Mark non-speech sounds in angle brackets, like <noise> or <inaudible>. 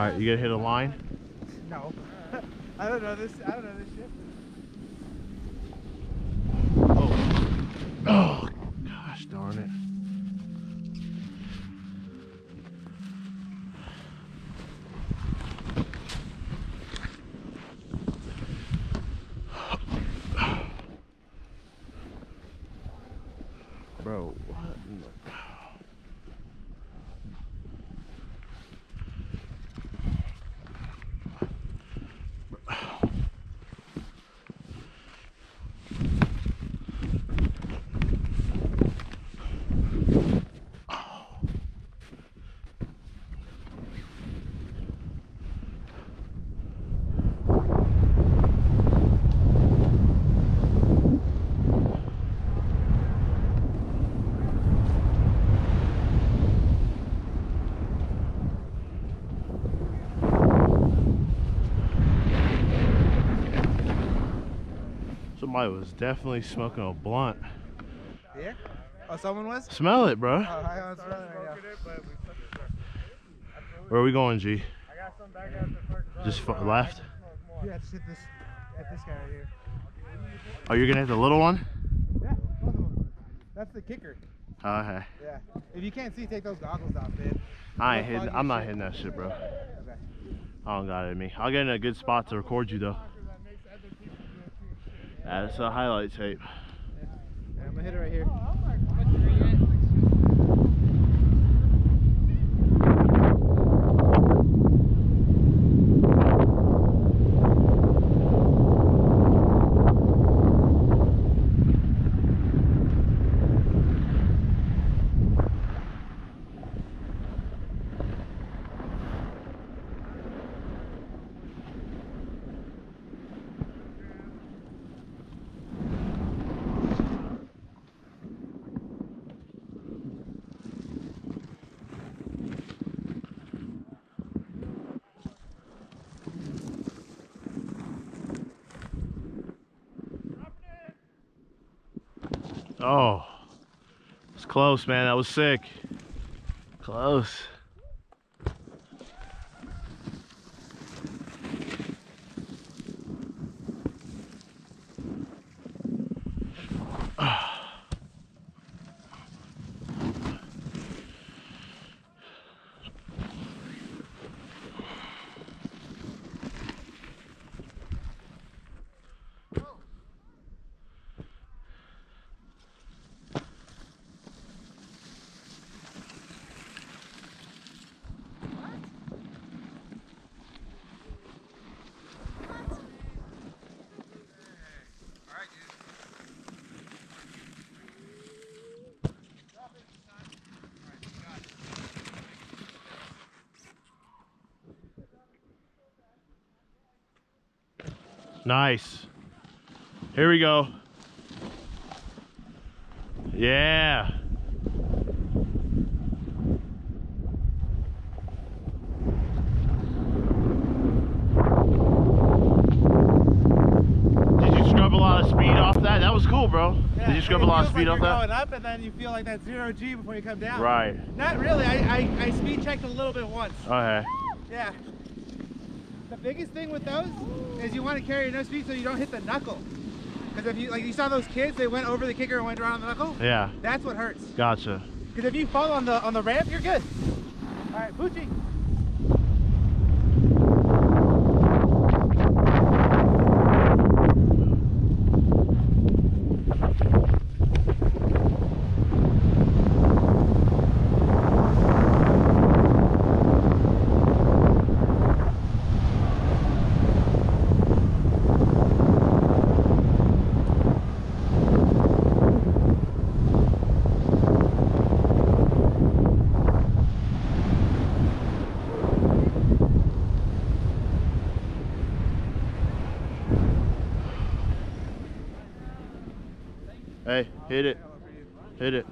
right, you gonna hit a line? No. <laughs> I don't know this. I don't know this shit. Oh. Oh, gosh darn it. Bro, what in the... Somebody was definitely smoking a blunt. Yeah. Oh, someone was. Smell it, bro. Oh, I don't it right Where are we going, G? I got some back out the Just f- left? Yeah, just hit this. Hit this guy right here. Oh, you're gonna hit the little one? Yeah, both of them. That's the kicker. Oh, okay. Yeah. If you can't see, take those goggles off, dude. I ain't hitting. I'm not shit. hitting that shit, bro. Okay. I don't got it in me. I'll get in a good spot to record you though. That's a highlight tape. Yeah, I'm gonna hit it right here. Oh, it's close, man. That was sick. Close. Nice. Here we go. Yeah. Did you scrub a lot of speed off that? That was cool, bro. Did you scrub a lot of speed off that? Going up, and then you feel like that zero G before you come down. Right. Not really. I, I, I speed checked a little bit once. Okay. Yeah. The biggest thing with those is you want to carry enough speed so you don't hit the knuckle. Because if you like you saw those kids, they went over the kicker and went around on the knuckle. Yeah. That's what hurts. Gotcha. Because if you fall on the on the ramp, you're good. All right, Poochie. Hey, hit it. Hit it.